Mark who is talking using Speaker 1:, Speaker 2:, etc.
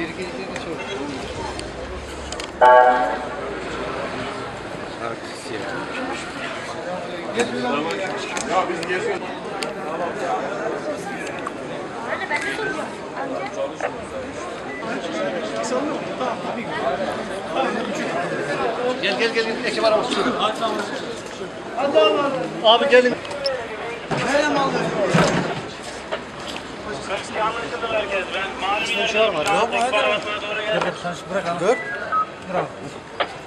Speaker 1: Bir gece de çok Şarkısı yapmış. Ya biz geziyoruz. Ben de soracağım.
Speaker 2: Gel gel gel. Eşim arabası.
Speaker 3: Abi gelin. Sen şey
Speaker 4: var mı? aan mu? Dur. Dur.